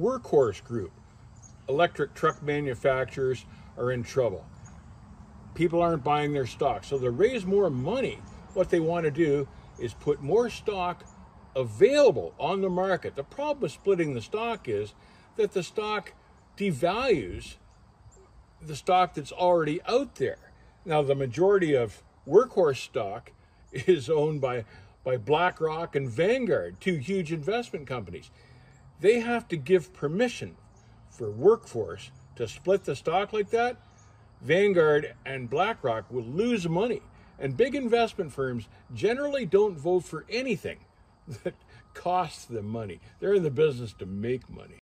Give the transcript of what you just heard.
Workhorse Group, electric truck manufacturers are in trouble. People aren't buying their stock. So to raise more money, what they want to do is put more stock available on the market. The problem with splitting the stock is that the stock devalues the stock that's already out there. Now, the majority of workhorse stock is owned by, by BlackRock and Vanguard, two huge investment companies. They have to give permission for Workhorse to split the stock like that. Vanguard and BlackRock will lose money. And big investment firms generally don't vote for anything that costs them money. They're in the business to make money.